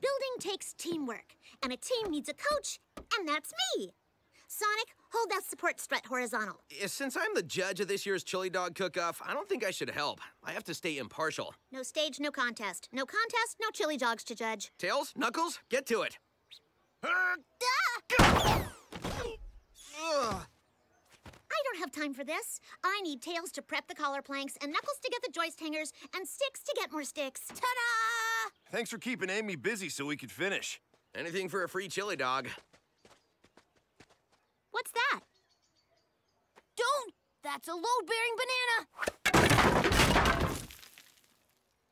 Building takes teamwork, and a team needs a coach, and that's me. Sonic, hold that support strut horizontal. Since I'm the judge of this year's chili dog cook-off, I don't think I should help. I have to stay impartial. No stage, no contest. No contest, no chili dogs to judge. Tails, Knuckles, get to it. Ah! I don't have time for this. I need Tails to prep the collar planks, and Knuckles to get the joist hangers, and Sticks to get more sticks. Ta-da! Thanks for keeping Amy busy so we could finish. Anything for a free chili dog. What's that? Don't! That's a load-bearing banana!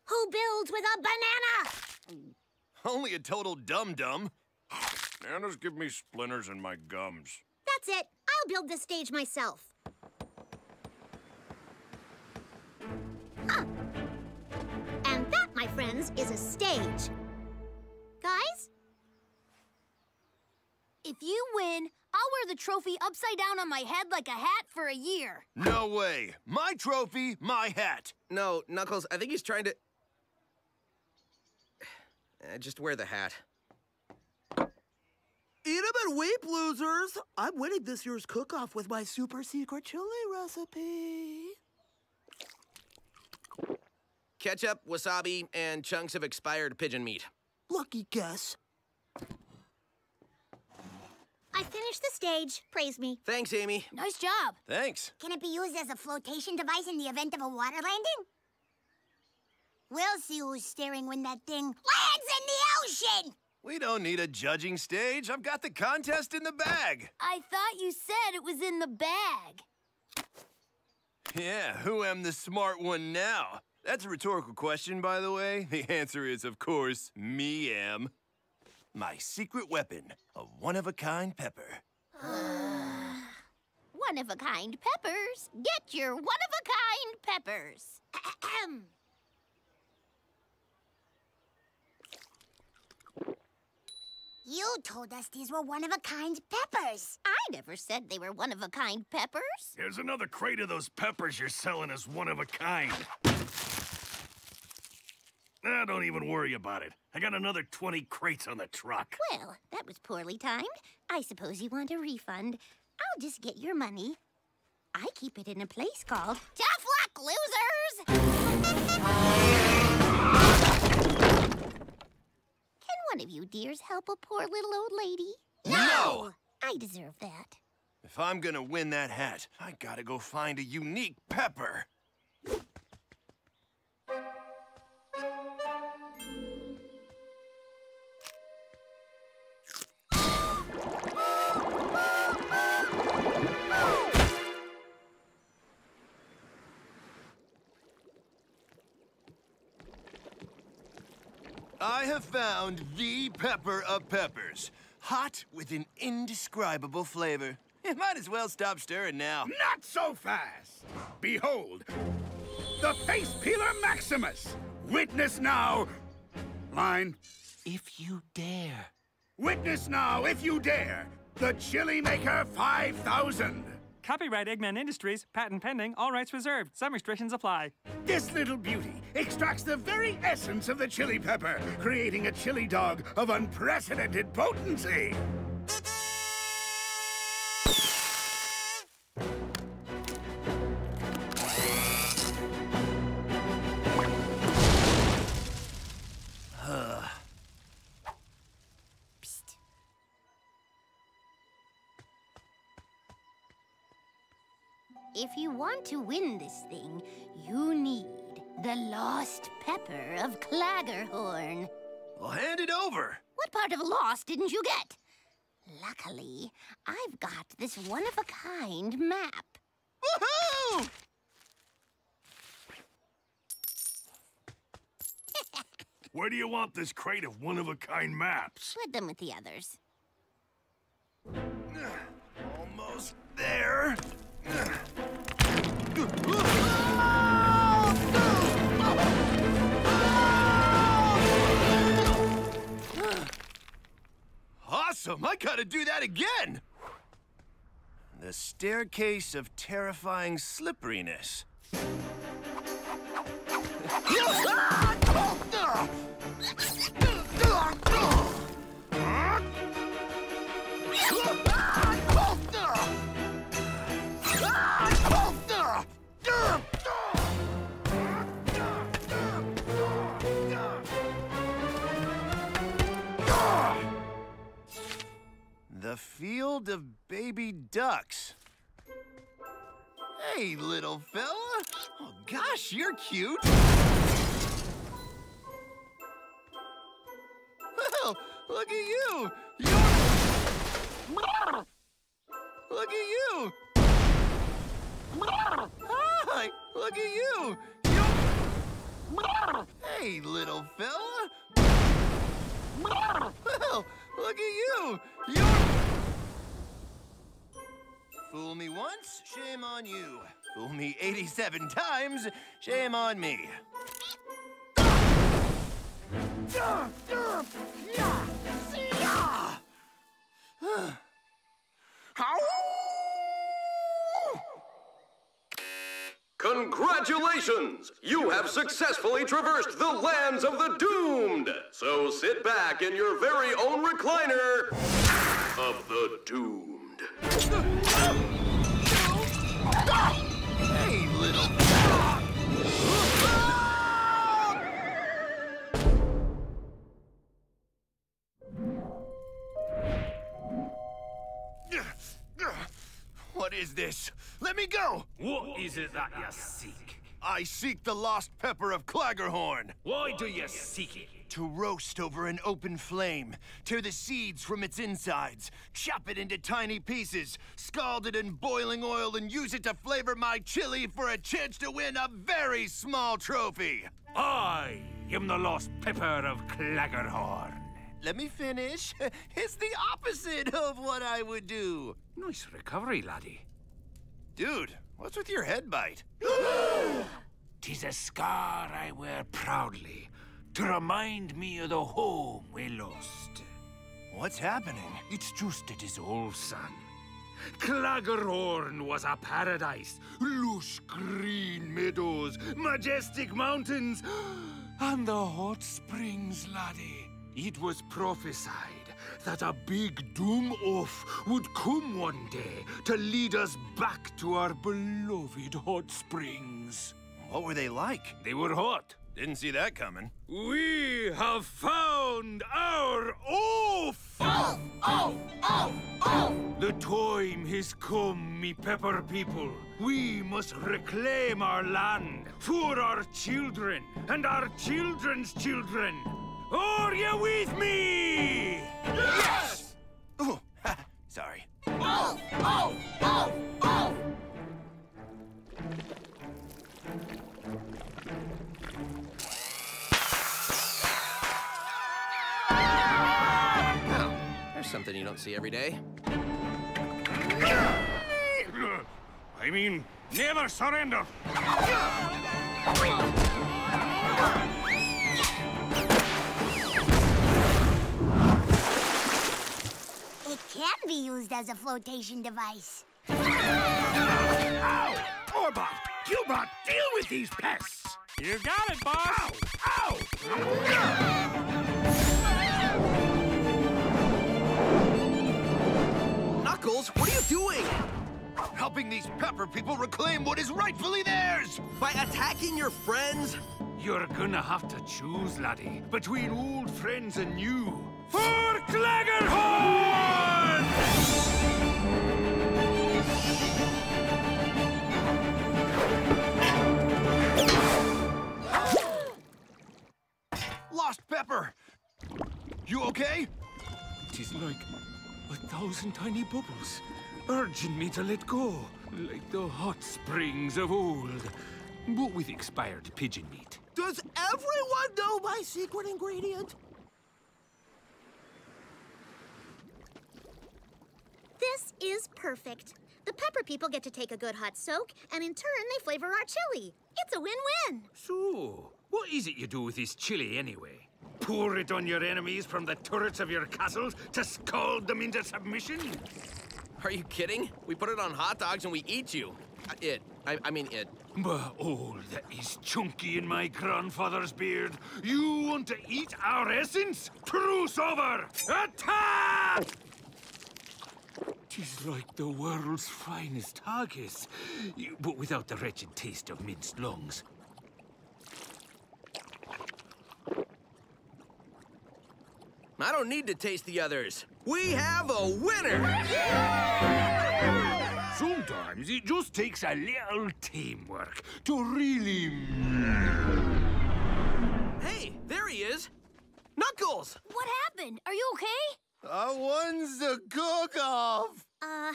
Who builds with a banana? Only a total dum-dum. Bananas give me splinters in my gums. That's it. I'll build this stage myself. My friends, is a stage. Guys? If you win, I'll wear the trophy upside down on my head like a hat for a year. No way. My trophy, my hat. No, Knuckles, I think he's trying to... Uh, just wear the hat. Eat 'em and weep, losers! I'm winning this year's cook-off with my super secret chili recipe. Ketchup, wasabi, and chunks of expired pigeon meat. Lucky guess. I finished the stage. Praise me. Thanks, Amy. Nice job. Thanks. Can it be used as a flotation device in the event of a water landing? We'll see who's steering when that thing lands in the ocean! We don't need a judging stage. I've got the contest in the bag. I thought you said it was in the bag. Yeah, who am the smart one now? That's a rhetorical question, by the way. The answer is, of course, me am. My secret weapon, a one-of-a-kind pepper. One-of-a-kind peppers. Get your one-of-a-kind peppers. Ahem. You told us these were one-of-a-kind peppers. I never said they were one-of-a-kind peppers. Here's another crate of those peppers you're selling as one of a kind. Ah, don't even worry about it. I got another 20 crates on the truck. Well, that was poorly timed. I suppose you want a refund. I'll just get your money. I keep it in a place called Tough Luck, Losers! Can one of you dears help a poor little old lady? No! I deserve that. If I'm gonna win that hat, I gotta go find a unique pepper. I have found the pepper of peppers. Hot with an indescribable flavor. It might as well stop stirring now. Not so fast! Behold, the Face Peeler Maximus! Witness now! Line. If you dare. Witness now, if you dare, the Chili Maker 5000! Copyright Eggman Industries, patent pending, all rights reserved. Some restrictions apply. This little beauty extracts the very essence of the chili pepper, creating a chili dog of unprecedented potency. If you want to win this thing, you need the lost pepper of Claggerhorn. Well, hand it over. What part of lost didn't you get? Luckily, I've got this one-of-a-kind map. Woohoo! Where do you want this crate of one-of-a-kind maps? Put them with the others. Almost there. Awesome! I gotta do that again! The staircase of terrifying slipperiness. Ah! Field of baby ducks. Hey, little fella. Oh, gosh, you're cute. Well, look at you. You're... Look at you. Hi, look at you. You're... Hey, little fella. Well, look at you. You're... Fool me once, shame on you. Fool me 87 times, shame on me. Congratulations! You have successfully traversed the lands of the doomed! So sit back in your very own recliner of the doomed. What is this? Let me go! What is it that you seek? I seek the lost pepper of Claggerhorn. Why do you seek it? To roast over an open flame, tear the seeds from its insides, chop it into tiny pieces, scald it in boiling oil, and use it to flavor my chili for a chance to win a very small trophy. I am the lost pepper of Claggerhorn. Let me finish. It's the opposite of what I would do. Nice recovery, laddie. Dude, what's with your head bite? Tis a scar I wear proudly to remind me of the home we lost. What's happening? It's just it is all, son. Claggerhorn was a paradise. Lush green meadows, majestic mountains, and the hot springs, laddie. It was prophesied that a big doom oaf would come one day to lead us back to our beloved hot springs. What were they like? They were hot. Didn't see that coming. We have found our oaf! Oaf! Oaf! Oaf! Oaf! The time has come, me pepper people. We must reclaim our land for our children and our children's children. Are you with me? Yes! Something you don't see every day. I mean, never surrender. It can be used as a flotation device. Ow! Orbot! Cubot, deal with these pests! You got it, boss. Ow! Knuckles, doing? Helping these pepper people reclaim what is rightfully theirs! By attacking your friends? You're gonna have to choose, laddie, between old friends and new. For Claggerhorn! Lost pepper! You okay? Tis like a thousand tiny bubbles, urging me to let go, like the hot springs of old, but with expired pigeon meat. Does everyone know my secret ingredient? This is perfect. The pepper people get to take a good hot soak, and in turn, they flavor our chili. It's a win-win. So, what is it you do with this chili anyway? Pour it on your enemies from the turrets of your castles to scald them into submission? Are you kidding? We put it on hot dogs and we eat you. Uh, It. I, I mean it. But all that is chunky in my grandfather's beard, you want to eat our essence? Truce over! Attack! Tis like the world's finest haggis, but without the wretched taste of minced lungs. I don't need to taste the others. We have a winner! Sometimes it just takes a little teamwork to really. Hey, there he is! Knuckles! What happened? Are you okay? Uh, when's the cook-off? Uh,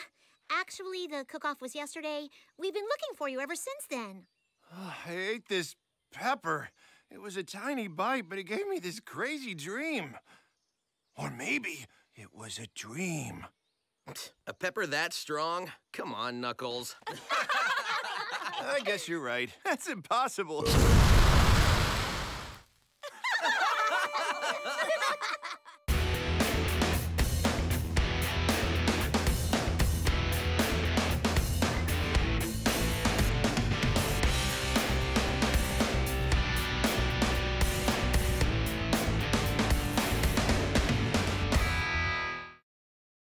actually, the cook-off was yesterday. We've been looking for you ever since then. I ate this pepper. It was a tiny bite, but it gave me this crazy dream. Or maybe it was a dream. A pepper that strong? Come on, Knuckles. I guess you're right. That's impossible.